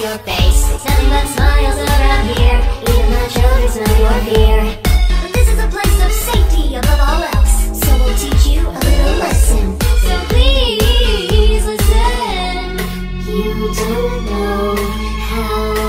your face. Nothing but smiles around here. Even my children's know your fear But this is a place of safety above all else. So we'll teach you a little lesson. So please listen. You don't know how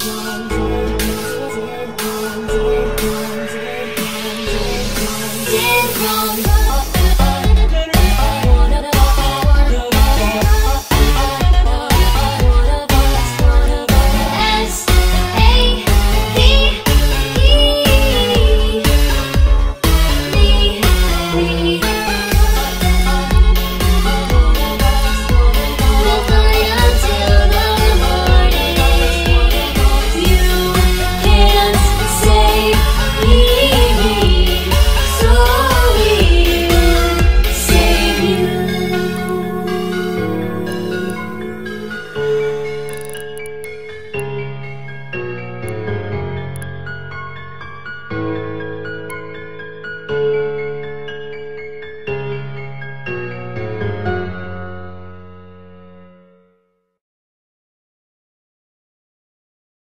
world.